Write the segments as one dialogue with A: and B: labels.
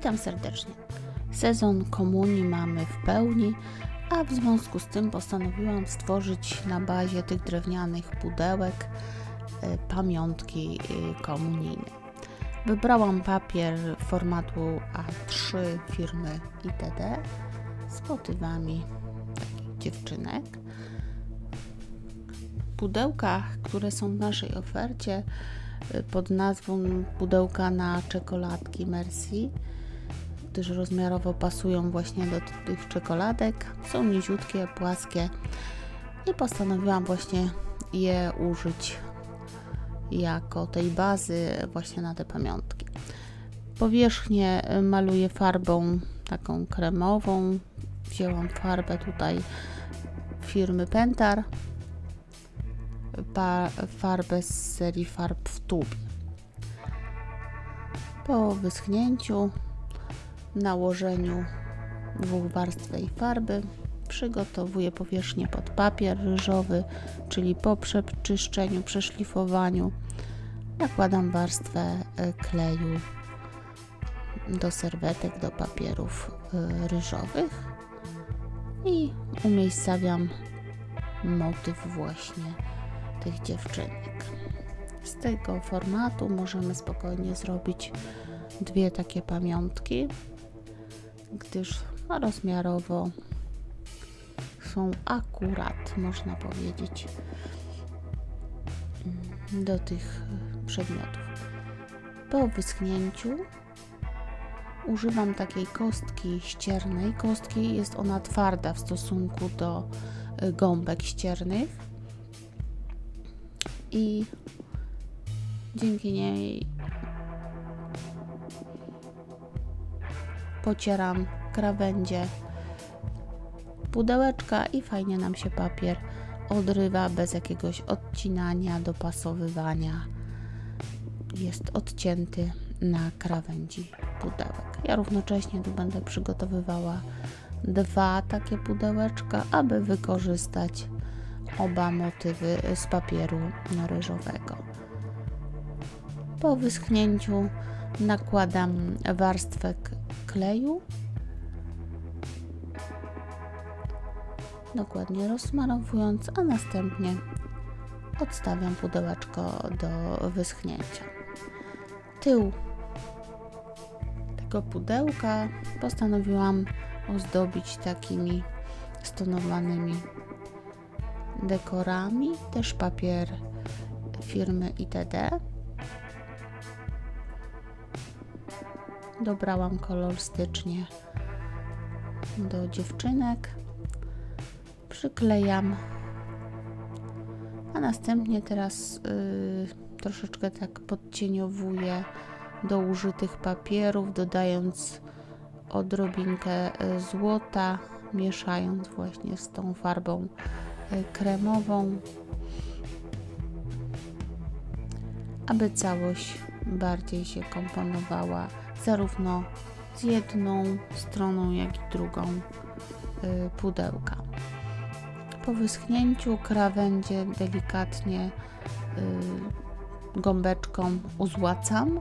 A: Witam serdecznie. Sezon komunii mamy w pełni, a w związku z tym postanowiłam stworzyć na bazie tych drewnianych pudełek y, pamiątki y, komunijne. Wybrałam papier formatu A3 firmy ITD z motywami takich dziewczynek. Pudełka, które są w naszej ofercie y, pod nazwą pudełka na czekoladki Merci gdyż rozmiarowo pasują właśnie do tych czekoladek. Są niziutkie, płaskie i postanowiłam właśnie je użyć jako tej bazy właśnie na te pamiątki. Powierzchnię maluję farbą taką kremową. Wzięłam farbę tutaj firmy Pentar, farbę z serii farb w tubie. Po wyschnięciu nałożeniu dwóch warstw tej farby. Przygotowuję powierzchnię pod papier ryżowy, czyli po przeczyszczeniu, przeszlifowaniu. Nakładam warstwę e, kleju do serwetek, do papierów e, ryżowych i umiejscawiam motyw właśnie tych dziewczynek. Z tego formatu możemy spokojnie zrobić dwie takie pamiątki gdyż rozmiarowo są akurat, można powiedzieć, do tych przedmiotów. Po wyschnięciu używam takiej kostki ściernej. Kostki jest ona twarda w stosunku do y, gąbek ściernych i dzięki niej pocieram krawędzie pudełeczka i fajnie nam się papier odrywa bez jakiegoś odcinania, dopasowywania. Jest odcięty na krawędzi pudełek. Ja równocześnie tu będę przygotowywała dwa takie pudełeczka, aby wykorzystać oba motywy z papieru ryżowego. Po wyschnięciu nakładam warstwę kleju. Dokładnie rozsmarowując, a następnie odstawiam pudełeczko do wyschnięcia. Tył tego pudełka postanowiłam ozdobić takimi stonowanymi dekorami, też papier firmy ITD. Dobrałam kolor stycznie do dziewczynek. Przyklejam. A następnie teraz yy, troszeczkę tak podcieniowuję do użytych papierów, dodając odrobinkę y, złota, mieszając właśnie z tą farbą y, kremową, aby całość bardziej się komponowała zarówno z jedną stroną, jak i drugą y, pudełka. Po wyschnięciu krawędzie delikatnie y, gąbeczką uzłacam.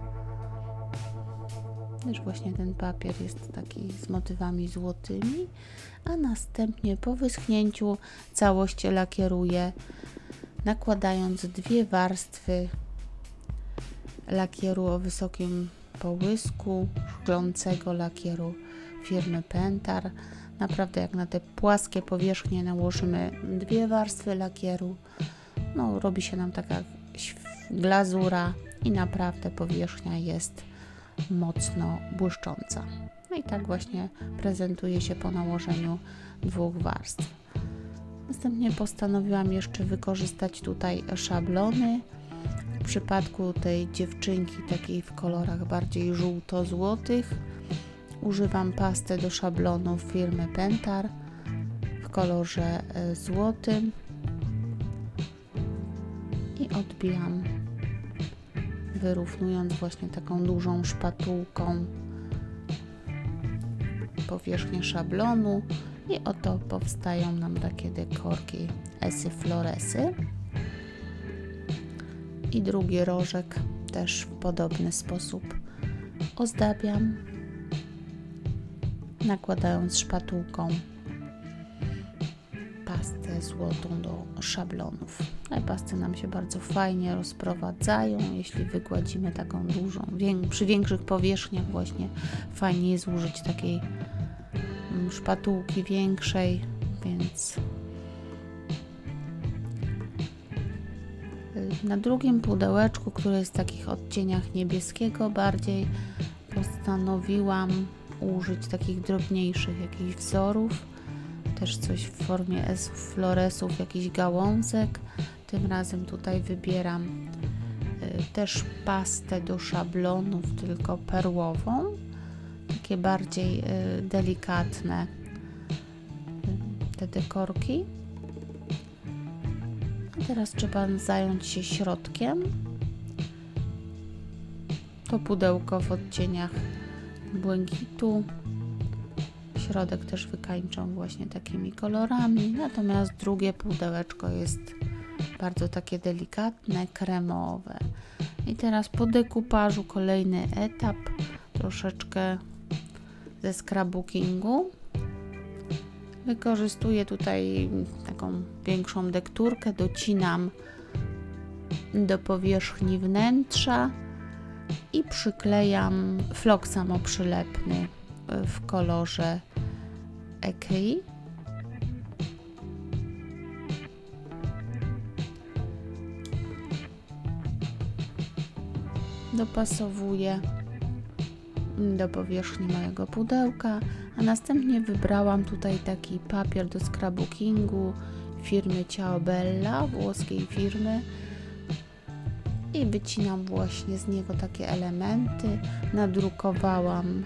A: Też właśnie ten papier jest taki z motywami złotymi, a następnie po wyschnięciu całość lakieruję, nakładając dwie warstwy lakieru o wysokim połysku szklącego lakieru firmy Pentar. Naprawdę jak na te płaskie powierzchnie nałożymy dwie warstwy lakieru, no robi się nam taka glazura i naprawdę powierzchnia jest mocno błyszcząca. No i tak właśnie prezentuje się po nałożeniu dwóch warstw. Następnie postanowiłam jeszcze wykorzystać tutaj szablony przypadku tej dziewczynki, takiej w kolorach bardziej żółto-złotych, używam pastę do szablonów firmy Pentar w kolorze e, złotym. I odbijam wyrównując właśnie taką dużą szpatułką powierzchnię szablonu. I oto powstają nam takie dekorki esy floresy i drugi rożek też w podobny sposób ozdabiam nakładając szpatułką pastę złotą do szablonów. Te pasty nam się bardzo fajnie rozprowadzają, jeśli wygładzimy taką dużą. Przy większych powierzchniach właśnie fajnie jest użyć takiej mm, szpatułki większej, więc na drugim pudełeczku, które jest w takich odcieniach niebieskiego bardziej, postanowiłam użyć takich drobniejszych jakichś wzorów też coś w formie esów, floresów, jakiś gałązek. Tym razem tutaj wybieram y, też pastę do szablonów, tylko perłową. Takie bardziej y, delikatne y, te dekorki. A teraz trzeba zająć się środkiem. To pudełko w odcieniach błękitu, Środek też wykańczą właśnie takimi kolorami, natomiast drugie pudełeczko jest bardzo takie delikatne, kremowe. I teraz po dekupażu kolejny etap, troszeczkę ze scrapbookingu. Wykorzystuję tutaj taką większą dekturkę, docinam do powierzchni wnętrza i przyklejam flok samoprzylepny w kolorze Ekei. Dopasowuję do powierzchni mojego pudełka, a następnie wybrałam tutaj taki papier do scrapbookingu firmy Ciao Bella, włoskiej firmy i wycinam właśnie z niego takie elementy. Nadrukowałam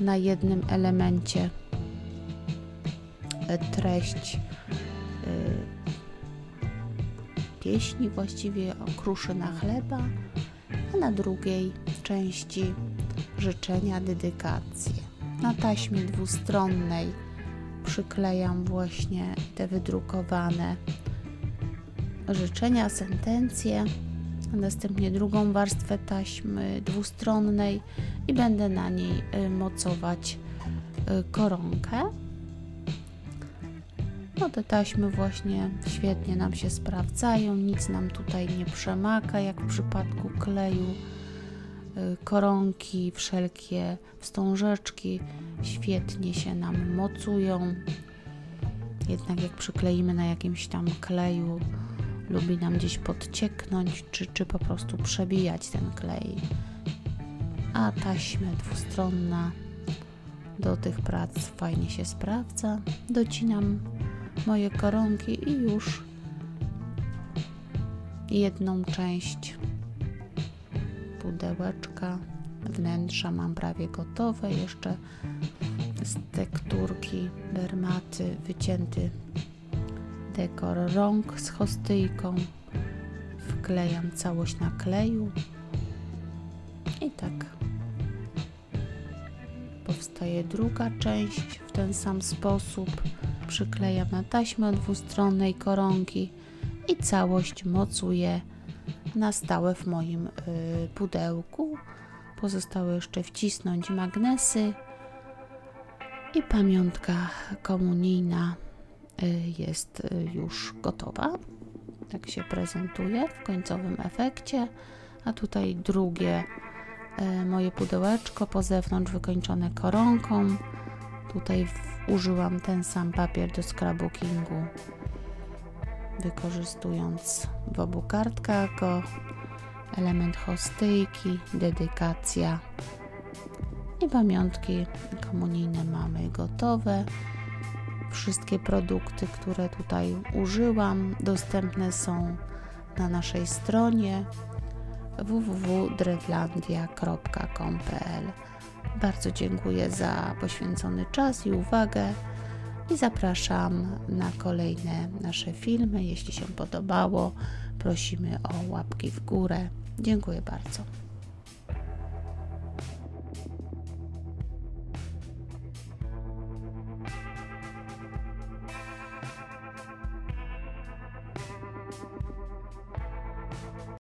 A: na jednym elemencie treść y, pieśni, właściwie o kruszy na chleba, a na drugiej części życzenia, dedykacje. Na taśmie dwustronnej przyklejam właśnie te wydrukowane życzenia, sentencje, a następnie drugą warstwę taśmy dwustronnej i będę na niej y, mocować y, koronkę. No te taśmy właśnie świetnie nam się sprawdzają, nic nam tutaj nie przemaka, jak w przypadku kleju. Y, koronki, wszelkie wstążeczki świetnie się nam mocują. Jednak jak przykleimy na jakimś tam kleju, lubi nam gdzieś podcieknąć, czy, czy po prostu przebijać ten klej. A taśmę dwustronna do tych prac fajnie się sprawdza. Docinam moje koronki i już jedną część pudełeczka wnętrza mam prawie gotowe. Jeszcze z tekturki dermaty wycięty dekor rąk z chostyjką. Wklejam całość na kleju i tak powstaje druga część w ten sam sposób przyklejam na taśmę dwustronnej koronki i całość mocuję na stałe w moim y, pudełku. Pozostało jeszcze wcisnąć magnesy i pamiątka komunijna y, jest y, już gotowa. Tak się prezentuje w końcowym efekcie. A tutaj drugie moje pudełeczko po zewnątrz wykończone koronką. Tutaj użyłam ten sam papier do scrapbookingu, wykorzystując w obu kartkach go. Element hostyjki, dedykacja i pamiątki komunijne mamy gotowe. Wszystkie produkty, które tutaj użyłam, dostępne są na naszej stronie www.drewlandia.com.pl bardzo dziękuję za poświęcony czas i uwagę i zapraszam na kolejne nasze filmy. Jeśli się podobało, prosimy o łapki w górę. Dziękuję bardzo.